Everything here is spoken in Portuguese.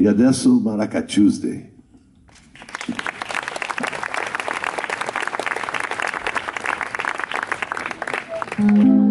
E é adesso Maraca Tuesday. Mm-hmm.